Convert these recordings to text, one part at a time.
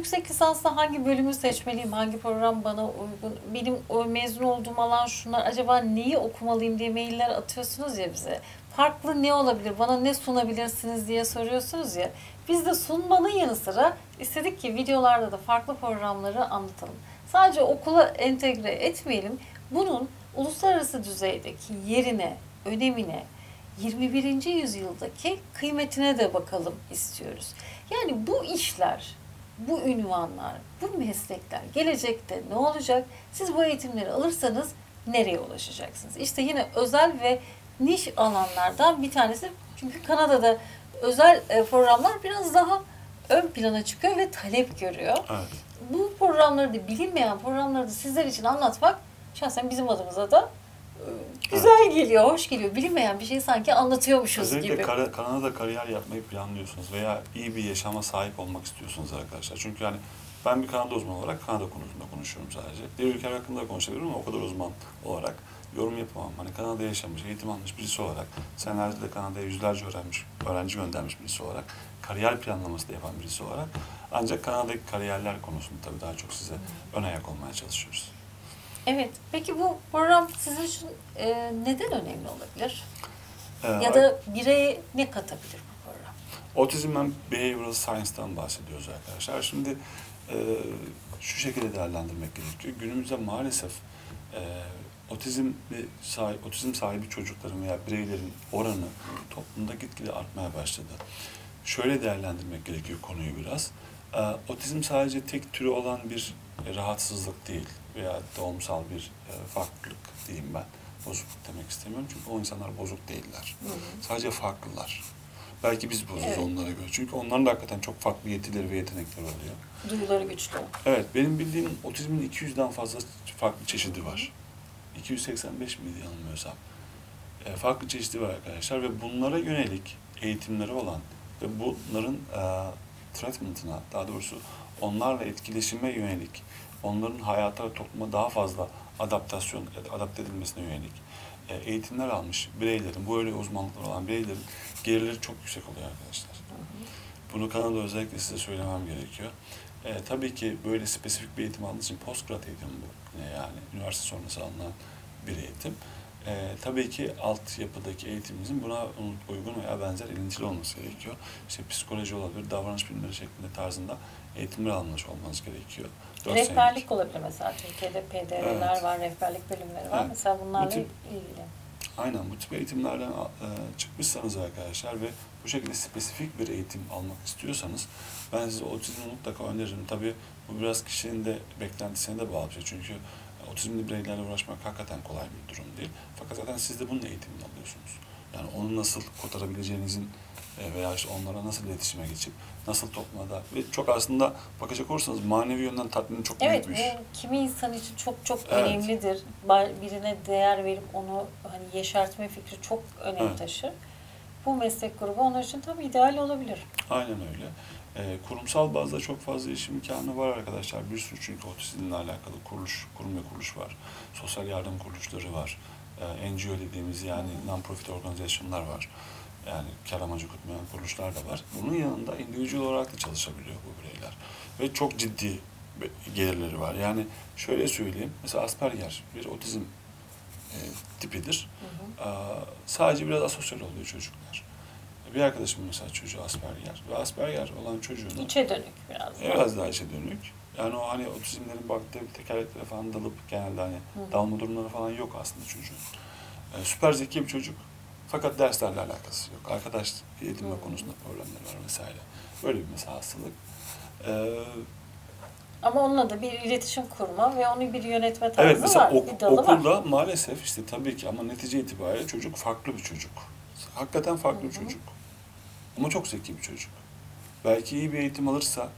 yüksek lisansla hangi bölümü seçmeliyim, hangi program bana uygun, benim o mezun olduğum alan şunlar, acaba neyi okumalıyım diye mailler atıyorsunuz ya bize. Farklı ne olabilir, bana ne sunabilirsiniz diye soruyorsunuz ya. Biz de sunmanın yanı sıra istedik ki videolarda da farklı programları anlatalım. Sadece okula entegre etmeyelim. Bunun uluslararası düzeydeki yerine, önemine, 21. yüzyıldaki kıymetine de bakalım istiyoruz. Yani bu işler, bu ünvanlar, bu meslekler gelecekte ne olacak? Siz bu eğitimleri alırsanız nereye ulaşacaksınız? İşte yine özel ve niş alanlardan bir tanesi. Çünkü Kanada'da özel e, programlar biraz daha ön plana çıkıyor ve talep görüyor. Evet. Bu programları da bilinmeyen programları da sizler için anlatmak şahsen bizim adımıza da güzel geliyor, hoş geliyor. Bilinmeyen bir şeyi sanki anlatıyormuşuz Özellikle gibi. kara- Kanada'da kariyer yapmayı planlıyorsunuz veya iyi bir yaşama sahip olmak istiyorsunuz arkadaşlar. Çünkü yani ben bir Kanada uzmanı olarak Kanada konusunda konuşuyorum sadece. Diğer ülkeler hakkında konuşabilirim ama o kadar uzman olarak yorum yapamam. Hani Kanada'da yaşamış, eğitim almış birisi olarak, senelerde de Kanada'ya yüzlerce öğrenmiş, öğrenci göndermiş birisi olarak, kariyer planlaması da yapan birisi olarak ancak Kanada'daki kariyerler konusunda tabii daha çok size ön ayak olmaya çalışıyoruz. Evet. Peki bu program sizin için e, neden önemli olabilir? Ee, Ya da bireye ne katabilir bu program? Otizm and Behavioral Science'dan bahsediyoruz arkadaşlar. Şimdi e, şu şekilde değerlendirmek gerekiyor. Günümüzde maalesef e, otizm sahip, otizm sahibi çocukların veya bireylerin oranı toplumda gitgide artmaya başladı. Şöyle değerlendirmek gerekiyor konuyu biraz. E, otizm sadece tek türü olan bir rahatsızlık değil veya doğumsal bir e, farklılık diyeyim ben. Bozukluk demek istemiyorum çünkü o insanlar bozuk değiller. Sadece farklılar. Belki biz bozuz Evet. onlara göre. Çünkü onların da hakikaten çok farklı yetileri ve yetenekleri oluyor. Duyuları güçlü. Evet, benim bildiğim otizmin 200'den fazla farklı çeşidi var. 285 miydi yanılmıyorsam. E, farklı çeşidi var arkadaşlar ve bunlara yönelik eğitimleri olan ve bunların e, treatment'ına, daha doğrusu onlarla etkileşime yönelik, onların hayata ve topluma daha fazla adaptasyon, adapte edilmesine yönelik e, eğitimler almış bireylerin, bu öyle uzmanlıklar olan bireylerin gelirleri çok yüksek oluyor arkadaşlar. Bunu Kanada özellikle size söylemem gerekiyor. E, tabii ki böyle spesifik bir eğitim aldığınız için postgrad eğitim bu. Yine yani üniversite sonrası alınan bir eğitim. E, tabii ki altyapıdaki eğitimimizin buna uygun veya benzer ilintili olması gerekiyor. İşte psikoloji olabilir, davranış bilimleri şeklinde tarzında eğitimler almış olmanız gerekiyor. Rehberlik olabilir mesela. Türkiye'de PDR'ler Evet. var, rehberlik bölümleri var. Evet. Mesela bunlarla Bu tip- ilgili. Aynen bu tip eğitimlerden e, çıkmışsanız arkadaşlar ve bu şekilde spesifik bir eğitim almak istiyorsanız ben size otizmi mutlaka öneririm. Tabii bu biraz kişinin de beklentisine de bağlı bir şey. Çünkü otizmli bireylerle uğraşmak hakikaten kolay bir durum değil. Fakat zaten siz de bunun eğitimini alıyorsunuz. Yani onu nasıl kotarabileceğinizin e, veya işte onlara nasıl iletişime geçip nasıl topluma da ve çok aslında bakacak olursanız manevi yönden tatmini çok Evet, büyük bir iş. bu kimi insan için çok çok Evet. önemlidir. Birine değer verip onu hani yeşertme fikri çok önem Evet. taşır. Bu meslek grubu onlar için tabii ideal olabilir. Aynen öyle. Ee, kurumsal bazda çok fazla iş imkanı var arkadaşlar. Bir sürü çünkü otizmle alakalı kuruluş, kurum ve kuruluş var. Sosyal yardım kuruluşları var. Ee, NGO dediğimiz yani non-profit organizasyonlar var. Yani kar amacı gütmeyen kuruluşlar da var. Bunun yanında individual olarak da çalışabiliyor bu bireyler. Ve çok ciddi gelirleri var. Yani şöyle söyleyeyim. Mesela Asperger bir otizm e, tipidir. Aa, sadece biraz asosyal oluyor çocuklar. Bir arkadaşımın mesela çocuğu Asperger ve Asperger olan çocuğunu İçe dönük biraz. daha. biraz daha içe dönük. Yani o hani otizmlerin baktığı tekerleklere falan dalıp genelde hani Hı. dalma durumları falan yok aslında çocuğun. Ee, süper zeki bir çocuk fakat derslerle alakası yok. Arkadaş edinme Hı. konusunda problemleri var vesaire. Böyle bir mesela hastalık. Ee, Ama onunla da bir iletişim kurma ve onu bir yönetme tarzı Evet mesela var. ok- bir dalı var. okulda maalesef işte tabii ki ama netice itibariyle çocuk farklı bir çocuk. Hakikaten farklı bir Hı hı. çocuk. Ama çok zeki bir çocuk. Belki iyi bir eğitim alırsa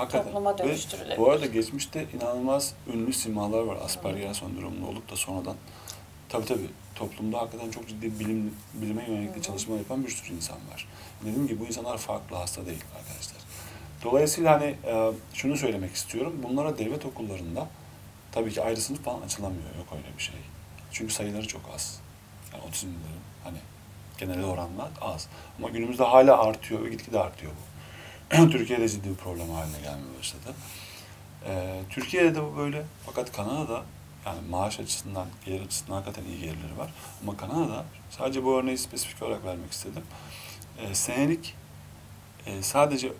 hakikaten. Topluma dönüştürülebilir. bu arada geçmişte inanılmaz ünlü simalar var. Asperger sendromlu olup da sonradan. Tabii tabii toplumda hakikaten çok ciddi bilim, bilime yönelik hı. çalışma yapan bir sürü insan var. Dediğim gibi bu insanlar farklı hasta değil arkadaşlar. Dolayısıyla hani e, şunu söylemek istiyorum. Bunlara devlet okullarında tabii ki ayrı sınıf falan açılamıyor. Yok öyle bir şey. Çünkü sayıları çok az. Yani otizmlilerin hani genel oranla az. Ama günümüzde hala artıyor ve gitgide artıyor bu. Türkiye'de ciddi bir problem haline gelmeye başladı. Ee, Türkiye'de de bu böyle. Fakat Kanada'da yani maaş açısından, gelir açısından hakikaten iyi gelirleri var. Ama Kanada'da sadece bu örneği spesifik olarak vermek istedim. Ee, senelik e, sadece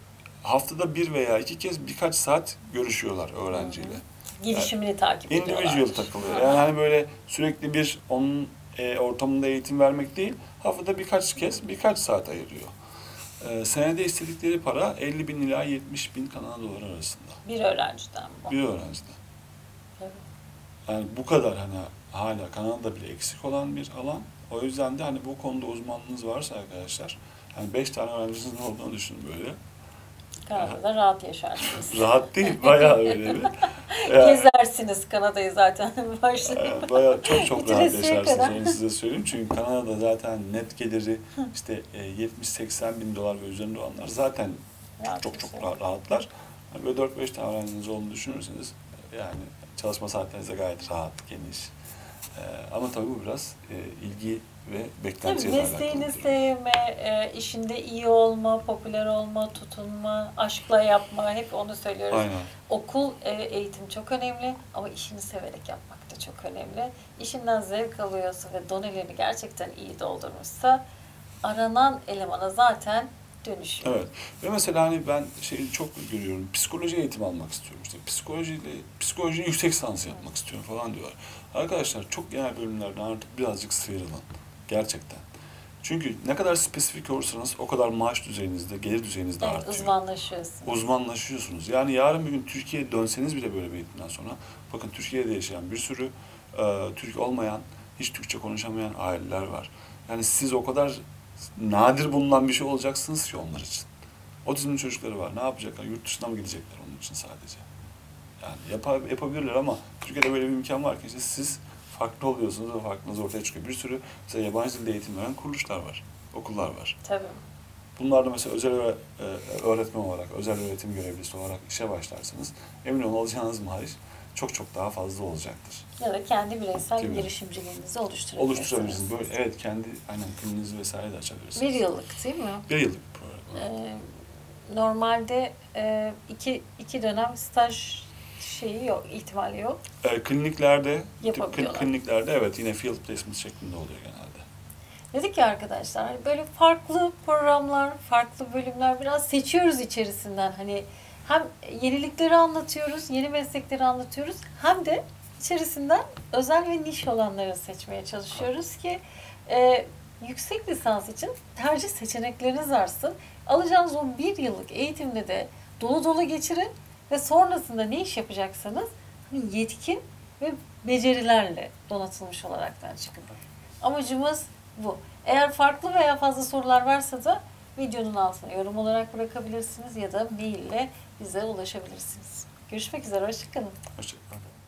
haftada bir veya iki kez birkaç saat görüşüyorlar öğrenciyle. Gelişimini takip ediyorlar. Individual takılıyor. Yani hani böyle sürekli bir onun e, ortamında eğitim vermek değil, haftada birkaç kez birkaç saat ayırıyor. E, senede istedikleri para 50 bin ila 70 bin Kanada doları arasında. Bir öğrenciden bu. Bir öğrencide. Evet. Yani bu kadar hani hala Kanada'da bile eksik olan bir alan. O yüzden de hani bu konuda uzmanlığınız varsa arkadaşlar, hani 5 tane öğrencinizin olduğunu düşünün böyle. Kanada'da rahat yaşarsınız. Rahat değil, bayağı öyle bir. Gezersiniz Kanada'yı zaten başlayıp. Ee, Bayağı çok çok rahat yaşarsınız onu size söyleyeyim. Çünkü Kanada'da zaten net geliri işte e, 70-80 bin dolar ve üzerinde olanlar zaten Rahat çok çok çok rahat, rahatlar. Böyle 4-5 tane öğrenciniz olduğunu düşünürseniz yani çalışma saatleriniz de gayet rahat, geniş. Ee, ama tabii bu biraz e, ilgi ve Tabii beklentiyle alakalı. mesleğini sevme, e, işinde iyi olma, popüler olma, tutunma, aşkla yapma hep onu söylüyoruz. Aynen. Okul e, eğitim çok önemli ama işini severek yapmak da çok önemli. İşinden zevk alıyorsa ve donelerini gerçekten iyi doldurmuşsa aranan elemana zaten dönüşüyor. Evet. Ve mesela hani ben şeyi çok görüyorum. Psikoloji eğitimi almak istiyorum. İşte psikolojiyle psikolojinin yüksek lisansı yapmak istiyorum falan diyorlar. Arkadaşlar çok genel bölümlerden artık birazcık sıyrılın. Gerçekten. Çünkü ne kadar spesifik olursanız o kadar maaş düzeyinizde, gelir düzeyinizde Evet, artıyor. uzmanlaşıyorsun. Uzmanlaşıyorsunuz. Yani yarın bir gün Türkiye'ye dönseniz bile böyle bir eğitimden sonra bakın Türkiye'de yaşayan bir sürü e, Türk olmayan, hiç Türkçe konuşamayan aileler var. Yani siz o kadar nadir bulunan bir şey olacaksınız ki onlar için. Otizmli çocukları var. Ne yapacaklar? Yurt dışına mı gidecekler onun için sadece? Yani yapa- yapabilirler ama Türkiye'de böyle bir imkan var ki işte siz farklı oluyorsunuz ve farklılığınız ortaya çıkıyor. Bir sürü mesela yabancı dilde eğitim veren kuruluşlar var, okullar var. Tabii. Bunlarda mesela özel e, öğretmen olarak, özel öğretim görevlisi olarak işe başlarsanız emin olun alacağınız maaş çok çok daha fazla olacaktır. Ya da kendi bireysel mi? girişimciliğinizi oluşturabilirsiniz. Oluşturabilirsiniz. Böyle evet kendi aynen kliniğinizi vesaire de açabilirsiniz. Bir yıllık değil mi? Bir yıllık bir program. Ee, normalde e, iki, iki dönem staj şeyi yok, ihtimali yok. E, kliniklerde, kliniklerde evet yine field placement şeklinde oluyor genelde. Dedik ki arkadaşlar hani böyle farklı programlar, farklı bölümler biraz seçiyoruz içerisinden. Hani hem yenilikleri anlatıyoruz, yeni meslekleri anlatıyoruz hem de içerisinden özel ve niş olanları seçmeye çalışıyoruz ki e, yüksek lisans için tercih seçenekleriniz artsın. Alacağınız o bir yıllık eğitimde de dolu dolu geçirin ve sonrasında ne iş yapacaksanız hani yetkin ve becerilerle donatılmış olaraktan çıkın. Amacımız bu. Eğer farklı veya fazla sorular varsa da videonun altına yorum olarak bırakabilirsiniz ya da maille bize ulaşabilirsiniz. Görüşmek üzere, hoşçakalın. Hoşçakalın.